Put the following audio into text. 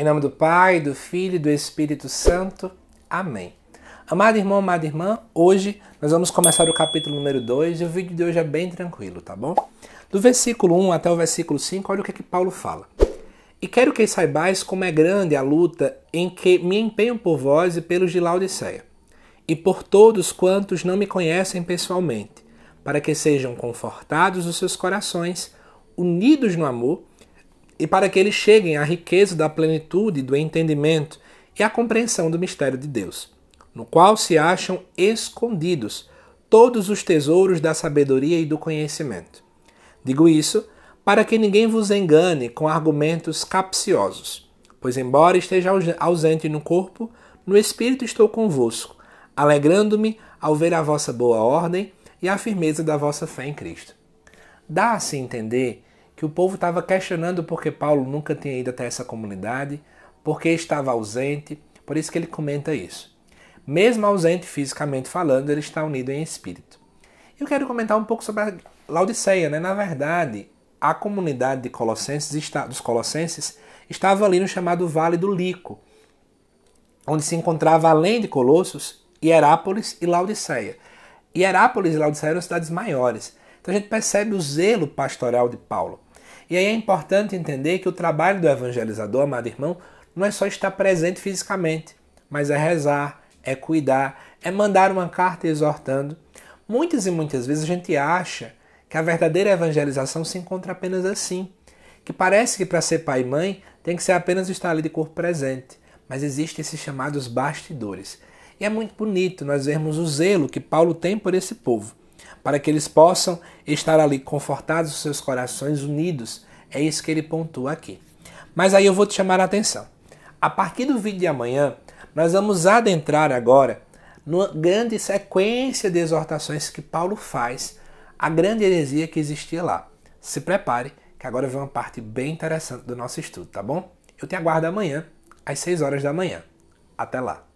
Em nome do Pai, do Filho e do Espírito Santo. Amém. Amado irmão, amada irmã, hoje nós vamos começar o capítulo número 2 e o vídeo de hoje é bem tranquilo, tá bom? Do versículo 1 até o versículo 5, olha o que, é que Paulo fala. E quero que saibais como é grande a luta em que me empenho por vós e pelos de Laodiceia, e por todos quantos não me conhecem pessoalmente, para que sejam confortados os seus corações, unidos no amor e para que eles cheguem à riqueza da plenitude do entendimento e à compreensão do mistério de Deus, no qual se acham escondidos todos os tesouros da sabedoria e do conhecimento. Digo isso para que ninguém vos engane com argumentos capciosos, pois, embora esteja ausente no corpo, no espírito estou convosco, alegrando-me ao ver a vossa boa ordem e a firmeza da vossa fé em Cristo. Dá-se entender que o povo estava questionando porque Paulo nunca tinha ido até essa comunidade, porque estava ausente, por isso que ele comenta isso. Mesmo ausente fisicamente falando, ele está unido em espírito. Eu quero comentar um pouco sobre a Laodiceia, né? Na verdade, a comunidade de Colossenses, dos Colossenses estava ali no chamado Vale do Lico, onde se encontrava além de Colossos, Hierápolis e Laodiceia. Hierápolis e Laodiceia eram cidades maiores. Então a gente percebe o zelo pastoral de Paulo. E aí é importante entender que o trabalho do evangelizador, amado irmão, não é só estar presente fisicamente, mas é rezar, é cuidar, é mandar uma carta exortando. Muitas e muitas vezes a gente acha que a verdadeira evangelização se encontra apenas assim, que parece que para ser pai e mãe tem que ser apenas estar ali de corpo presente, mas existem esses chamados bastidores. E é muito bonito nós vermos o zelo que Paulo tem por esse povo para que eles possam estar ali confortados, os seus corações unidos. É isso que ele pontua aqui. Mas aí eu vou te chamar a atenção. A partir do vídeo de amanhã, nós vamos adentrar agora numa grande sequência de exortações que Paulo faz à grande heresia que existia lá. Se prepare, que agora vem uma parte bem interessante do nosso estudo, tá bom? Eu te aguardo amanhã, às 6 horas da manhã. Até lá!